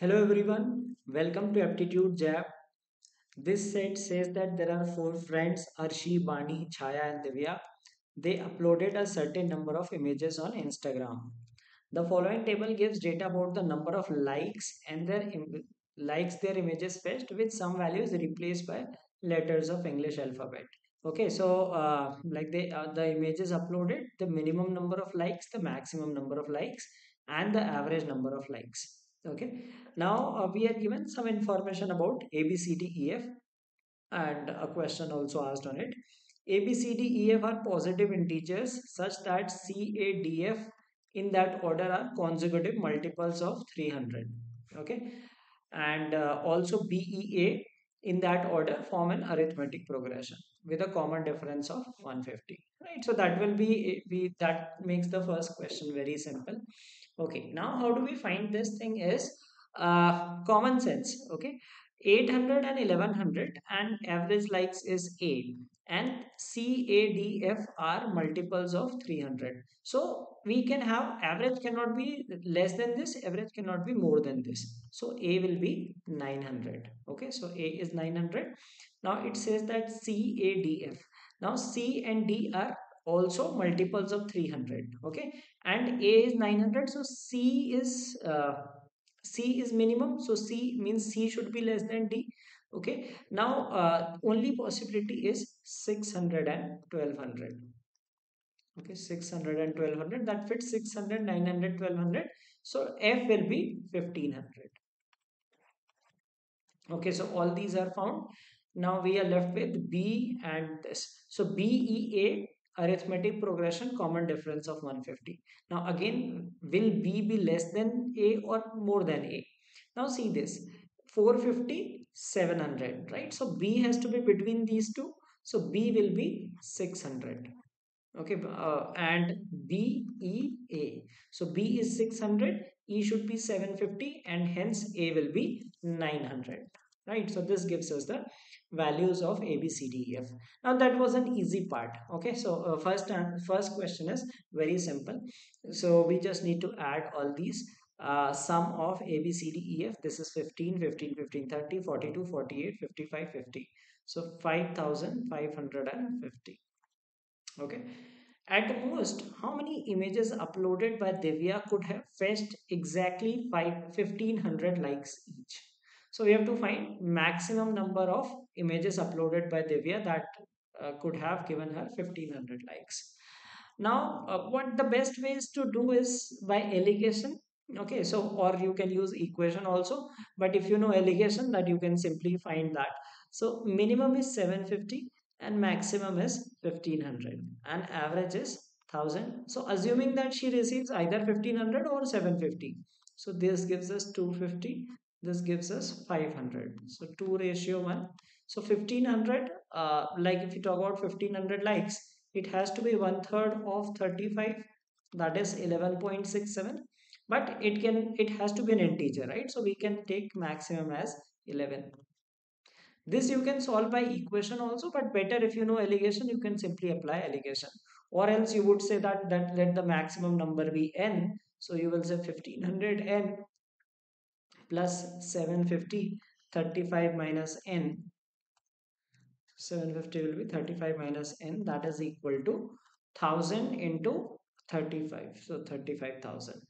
Hello everyone, welcome to Aptitude Jab. This set says that there are four friends Arshi, Bani, Chaya, and Divya. They uploaded a certain number of images on Instagram. The following table gives data about the number of likes and their likes their images fetched with some values replaced by letters of English alphabet. Okay, so uh, like they uh, the images uploaded, the minimum number of likes, the maximum number of likes, and the average number of likes. Okay, now uh, we are given some information about A, B, C, D, E, F, and a question also asked on it. A, B, C, D, E, F are positive integers such that C, A, D, F in that order are consecutive multiples of 300. Okay, and uh, also B, E, A in that order form an arithmetic progression with a common difference of 150 right. So that will be we that makes the first question very simple Okay, now how do we find this thing is uh, common sense. Okay, 800 and 1100 and average likes is 8 and CADF are multiples of 300. So we can have average cannot be less than this, average cannot be more than this. So A will be 900. Okay, so A is 900. Now it says that CADF. Now C and D are also multiples of 300 okay? And a is 900 so c is uh, c is minimum so c means c should be less than d okay? Now uh, only possibility is 600 and 1200 okay? 600 and 1200 that fits 600 900 1200 so f will be 1500 okay? So all these are found. Now we are left with b and this. So b e a arithmetic progression common difference of 150 now again will b be less than a or more than a? Now see this. 450 700 right? So b has to be between these two. So b will be 600 okay uh, and b e a. So b is 600 e should be 750 and hence a will be 900 right? So this gives us the values of a b c d e f. Now that was an easy part. Okay? So uh, first uh, first question is very simple. So we just need to add all these uh, sum of a b c d e f. This is 15 15 15 30 42 48 55 50 so 5550 okay? At most how many images uploaded by divya could have fetched exactly 5 1500 likes each so we have to find maximum number of images uploaded by divya that uh, could have given her 1500 likes. Now uh, what the best ways to do is by alligation. Okay so or you can use equation also. But if you know alligation that you can simply find that. So minimum is 750 and maximum is 1500 and average is 1000 so assuming that she receives either 1500 or 750 so this gives us 250 this gives us 500 so 2 ratio 1 so 1500 uh, like if you talk about 1500 likes it has to be one third of 35 that is 11.67 but it can it has to be an integer right? So we can take maximum as 11 this you can solve by equation also, but better if you know alligation, you can simply apply alligation. Or else you would say that, that let the maximum number be n. So you will say 1500 n plus 750, 35 minus n. 750 will be 35 minus n that is equal to 1000 into 35. So 35,000.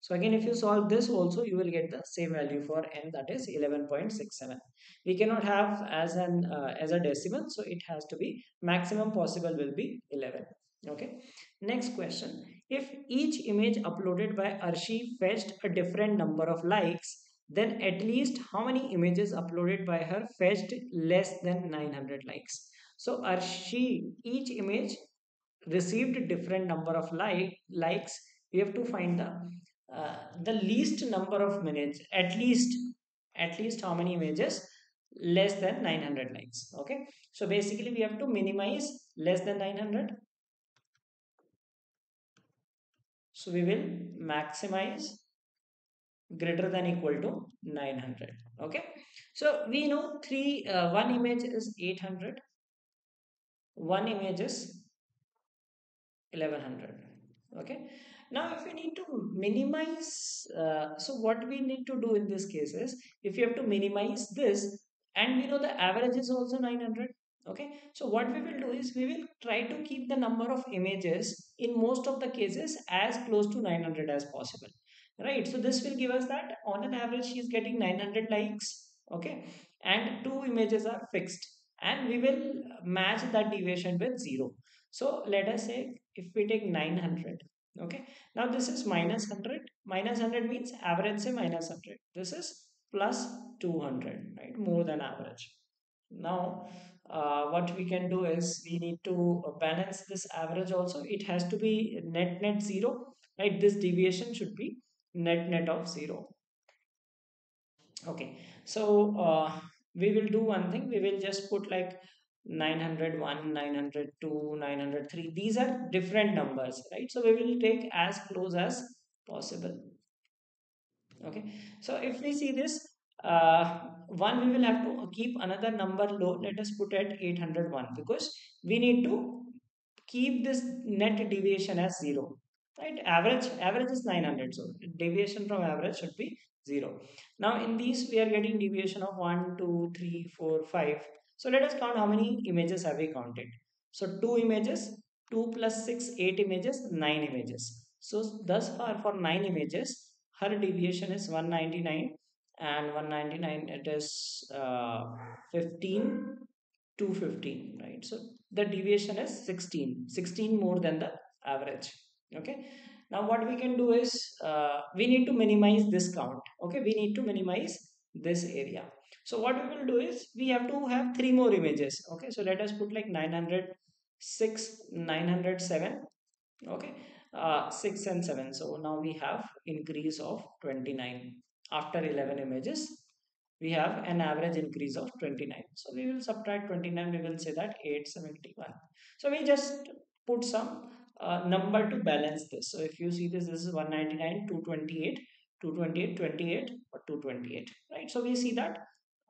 So again, if you solve this also, you will get the same value for n that is 11.67. We cannot have as an uh, as a decimal, so it has to be maximum possible will be 11. Okay. Next question. If each image uploaded by Arshi fetched a different number of likes, then at least how many images uploaded by her fetched less than 900 likes? So Arshi each image received different number of like likes. We have to find the uh, the least number of minutes at least at least how many images less than 900 likes okay so basically we have to minimize less than 900 so we will maximize greater than equal to 900 okay? So we know three uh, one image is 800 one image is 1100 okay? Now, if we need to minimize, uh, so what we need to do in this case is, if you have to minimize this, and we know the average is also 900, okay? So what we will do is, we will try to keep the number of images in most of the cases as close to 900 as possible, right? So this will give us that on an average, she is getting 900 likes, okay? And two images are fixed, and we will match that deviation with zero. So let us say if we take 900 okay now this is minus 100 minus 100 means average say minus 100 this is plus 200 right more than average now uh, what we can do is we need to balance this average also it has to be net net zero right this deviation should be net net of zero. Okay. So uh, we will do one thing. We will just put like 901 902 903 these are different numbers right? So we will take as close as possible. Okay. So if we see this uh, one we will have to keep another number low. Let us put at 801 because we need to keep this net deviation as zero right? Average average is 900 so deviation from average should be zero. Now in these we are getting deviation of one, 2, 3, 4, 5. so let us count how many images have we counted. So two images 2 plus 6 8 images 9 images. So thus far for 9 images her deviation is 199 and 199 it is uh, 15 to 15 right? So the deviation is 16 16 more than the average okay? Now what we can do is uh, we need to minimize this count. Okay? We need to minimize this area. So what we will do is we have to have three more images. Okay? So let us put like 906 907 okay? Uh, 6 and 7 so now we have increase of 29 after 11 images we have an average increase of 29 so we will subtract 29 we will say that 871 so we just put some uh, number to balance this. So if you see this this is 199 228 228 28 or 228 right? So we see that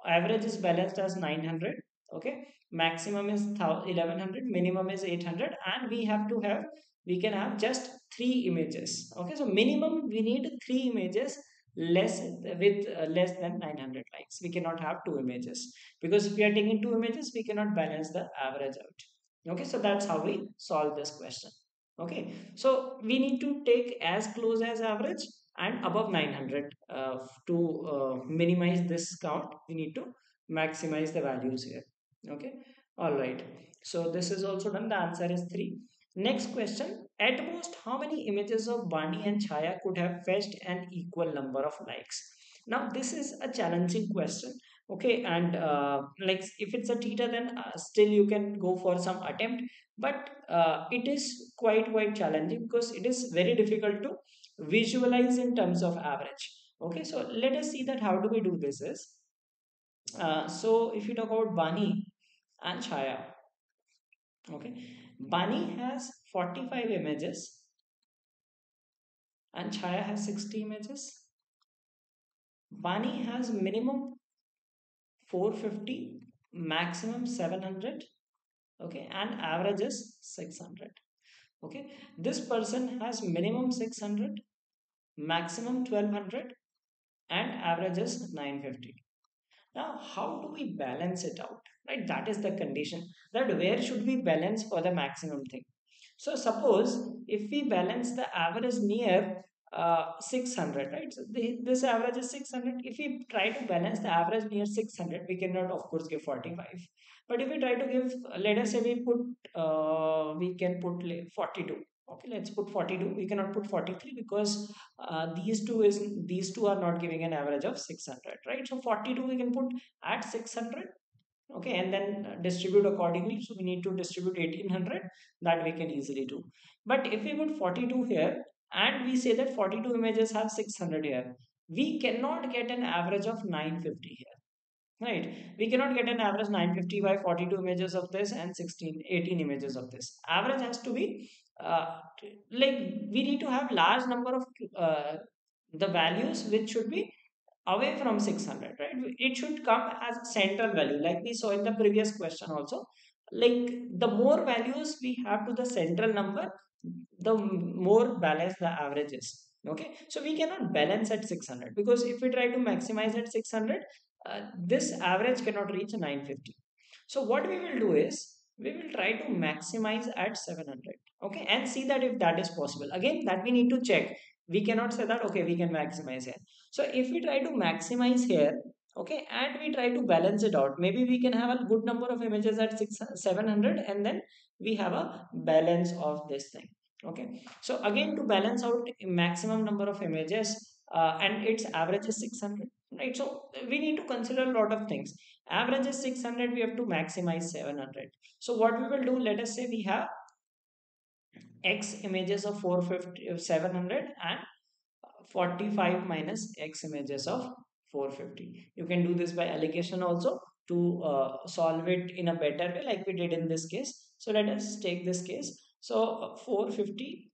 average is balanced as 900 okay? Maximum is 1100 minimum is 800 and we have to have we can have just three images okay? So minimum we need three images less with uh, less than 900 likes. We cannot have two images. Because if we are taking two images we cannot balance the average out okay? So that's how we solve this question okay. So we need to take as close as average and above 900 uh, to uh, minimize this count we need to maximize the values here. Okay? All right. So this is also done. The answer is 3 next question. At most how many images of bani and chaya could have fetched an equal number of likes? Now this is a challenging question okay and uh, like if it's a TITA then uh, still you can go for some attempt but uh, it is quite quite challenging because it is very difficult to visualize in terms of average. Okay so let us see that how do we do this is uh, so if you talk about bani and chaya okay bani has 45 images and chaya has 60 images. Bani has minimum 450 maximum 700 okay and average is 600 okay this person has minimum 600 maximum 1200 and average is 950 now how do we balance it out right? That is the condition that where should we balance for the maximum thing? So suppose if we balance the average near uh, 600 right? So the, this average is 600 if we try to balance the average near 600 we cannot of course give 45 but if we try to give let us say we put uh, we can put 42 okay let's put 42 we cannot put 43 because uh, these two is these two are not giving an average of 600 right? So 42 we can put at 600 okay and then distribute accordingly. So we need to distribute 1800 that we can easily do. But if we put 42 here and we say that 42 images have 600 here. We cannot get an average of 950 here right? We cannot get an average 950 by 42 images of this and 16 18 images of this. Average has to be uh, like we need to have large number of uh, the values which should be away from 600 right? It should come as central value like we saw in the previous question also. Like the more values we have to the central number the more balanced the average is okay? So we cannot balance at 600 because if we try to maximize at 600 uh, this average cannot reach 950 so what we will do is we will try to maximize at 700 okay? And see that if that is possible. Again that we need to check. We cannot say that okay we can maximize here. So if we try to maximize here okay and we try to balance it out. Maybe we can have a good number of images at 6 700 and then we have a balance of this thing. Okay so again to balance out maximum number of images uh, and its average is 600 right? So we need to consider a lot of things. Average is 600 we have to maximize 700 so what we will do let us say we have x images of 450 700 and 45 minus x images of 450 you can do this by alligation also to uh, solve it in a better way like we did in this case. So let us take this case. So uh, 450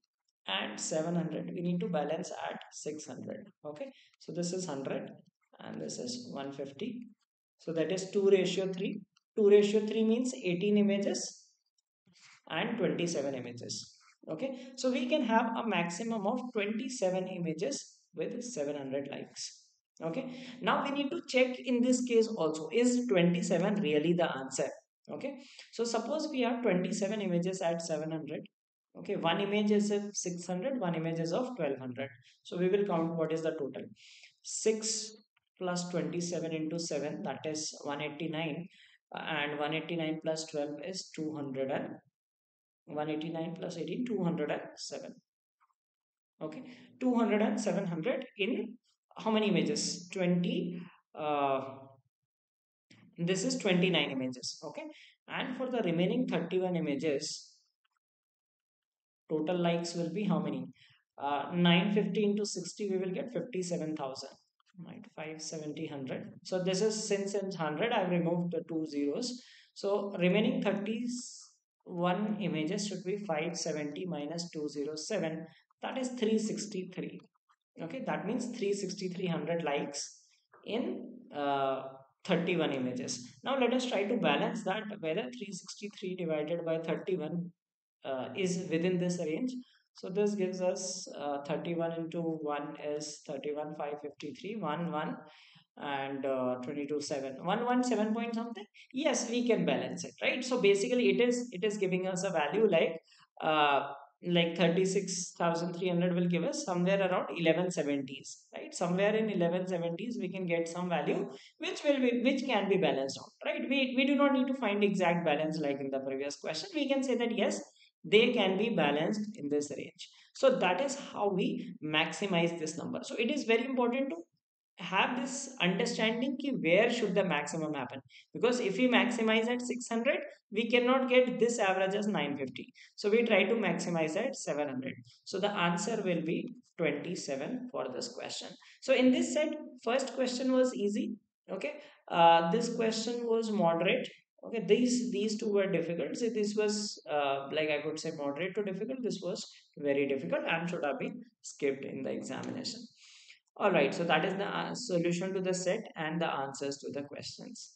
and 700 we need to balance at 600 okay? So this is 100 and this is 150 so that is 2 ratio 3 2 ratio 3 means 18 images and 27 images. Okay? So we can have a maximum of 27 images with 700 likes okay. Now we need to check in this case also. Is 27 really the answer? Okay. So suppose we have 27 images at 700 okay. One image is of 600 one image is of 1200 so we will count what is the total. 6 plus 27 into 7 that is 189 and 189 plus 12 is 200 and 189 plus 18 207 okay. 200 and 700 in how many images? 20 uh, this is 29 images okay? And for the remaining 31 images total likes will be how many? Uh, 950 into 60 we will get 57000 right 570 100 so this is since it's 100 i've removed the two zeros. So remaining 31 images should be 570 minus 207 that is 363 okay that means 36300 likes in uh, 31 images. Now let us try to balance that whether 363 divided by 31 uh, is within this range. So this gives us uh, 31 into 1 is 31 553 1 1 and uh, 22 7 1 1 7 point something? Yes we can balance it right? So basically it is it is giving us a value like uh, like 36300 will give us somewhere around 1170s right? Somewhere in 1170s we can get some value which will be which can be balanced out right? We, we do not need to find exact balance like in the previous question. We can say that yes they can be balanced in this range. So that is how we maximize this number. So it is very important to have this understanding ki where should the maximum happen? Because if we maximize at 600 we cannot get this average as 950 so we try to maximize at 700 so the answer will be 27 for this question. So in this set first question was easy okay? Uh, this question was moderate okay? These these two were difficult. So this was uh, like i could say moderate to difficult. This was very difficult and should have been skipped in the examination all right so that is the uh, solution to the set and the answers to the questions